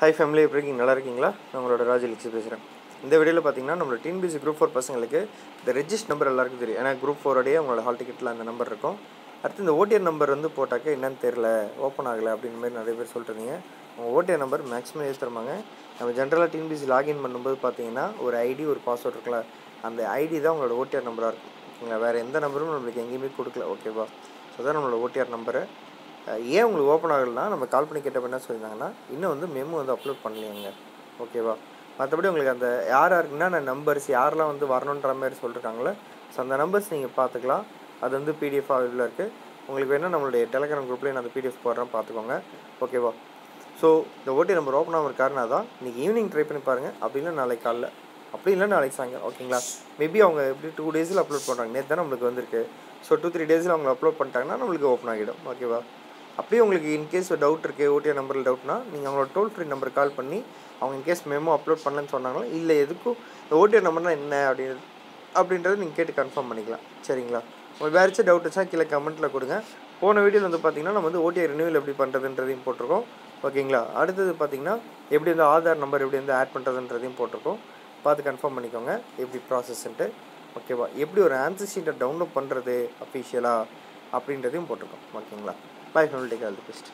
High family எப்படி இருக்கீங்க? நல்லா இருக்கீங்களா? நான் உங்களோட ராஜலிக்ஸி பேசுகிறேன் இந்த வீடியோவில் பார்த்தீங்கன்னா நம்மளோட டிஎன்பிசி குரூப் ஃபோர் பசங்களுக்கு இந்த ரெஜிஸ்ட் நம்பர் எல்லாருக்கும் தெரியும். ஏன்னா குரூப் ஃபோரோடைய உங்களோட ஹால் டிக்கெட்டில் அந்த நம்பர் இருக்கும். அடுத்து இந்த ஓடிஆர் நம்பர் வந்து போட்டாக்க என்னன்னு தெரில ஓப்பன் ஆகலை அப்படின்ற மாதிரி நிறைய பேர் சொல்லிட்டுருந்தீங்க உங்கள் ஓடிஆர் நம்பர் மேக்ஸிமம் ஏற்றுருமாங்க நம்ம ஜென்ரலாக டிஎன்பிசி லாகின் பண்ணும்போது பார்த்தீங்கன்னா ஒரு ஐடி ஒரு பாஸ்வேர்ட் இருக்குல்ல அந்த ஐடி தான் உங்களோட ஓடிஆர் நம்பராக இருக்கும். ஓகேங்களா வேறு எந்த நம்பரும் நம்மளுக்கு எங்கேயுமே கொடுக்கல. ஓகேவா ஸோ தான் நம்மளோட ஓடிஆர் நம்பரு ஏன் உங்களுக்கு ஓப்பன் ஆகலைன்னா நம்ம கால் பண்ணி கேட்டப்ப என்ன சொல்லியிருந்தாங்கன்னா இன்னும் வந்து மெமு வந்து அப்லோட் பண்ணலையாங்க. ஓகேவா மற்றபடி உங்களுக்கு அந்த யார் யாருக்குன்னா நான் நம்பர்ஸ் யாரெல்லாம் வந்து வரணுன்ற மாதிரி சொல்லியிருக்காங்களோ ஸோ அந்த நம்பர்ஸ் நீங்கள் பார்த்துக்கலாம். அது வந்து பிடிஎஃப் அவைலபிளாக இருக்குது உங்களுக்கு வேணால் நம்மளுடைய டெலகிராம் குரூப்லேயே நான் அந்த பிடிஎஃப் போடுறேன் பார்த்துக்கோங்க. ஓகேவா ஸோ இந்த ஓட்டி நம்பர் ஓப்பன் ஆகிற காரணம் தான் இன்றைக்கி ஈவினிங் ட்ரை பண்ணி பாருங்கள் அப்படி இல்லை நாளைக்கு காலைல. அப்படி இல்லை நாளைக்கு சாயங்காலம். ஓகேங்களா மேபி அவங்க எப்படி டூ டேஸில் அப்லோட் பண்ணுறாங்க நேற்று தான் நம்மளுக்கு வந்திருக்கு. ஸோ டூ த்ரீ டேஸில் அவங்க அப்லோட் பண்ணிட்டாங்கன்னா நம்மளுக்கு ஓப்பன் ஆகிடும். ஓகேவா அப்படியே உங்களுக்கு இன்கேஸ் டவுட் இருக்குது ஓடிஆர் நம்பரில் டவுட்னா நீங்கள் அவங்களோட டோல் ஃப்ரீ நம்பர் கால் பண்ணி அவங்க இன்கேஸ் மெமோ அப்லோட் பண்ணலன்னு சொன்னாங்களா? இல்லை எதுக்கும் இந்த ஓடிஆர் நம்பர்னால் என்ன அப்படின்றது அப்படின்றத நீங்கள் கேட்டு கன்ஃபார்ம் பண்ணிக்கலாம். சரிங்களா? உங்களுக்கு வேறு ஏதாச்சும் டவுட் வச்சா கீழே கமெண்ட்டில் கொடுங்க. போன வீடியோவில் வந்து பார்த்தீங்கன்னா நம்ம வந்து ஓடிஆர் ரினியூவல் எப்படி பண்ணுறதுன்றதையும் போட்டிருக்கோம். ஓகேங்களா? அடுத்தது பார்த்தீங்கன்னா எப்படி வந்து ஆதார் நம்பர் எப்படி வந்து ஆட் பண்ணுறதுன்றதையும் போட்டிருக்கோம். பார்த்து கன்ஃபார்ம் பண்ணிக்கோங்க. எப்படி ப்ராசஸ்ன்ட்டு ஓகேவா? எப்படி ஒரு ஆன்சர் ஷீட்டை டவுன்லோட் பண்ணுறது அஃபிஷியலாக அப்படின்றதையும் போட்டிருக்கோம். ஓகேங்களா? Bye family take all the best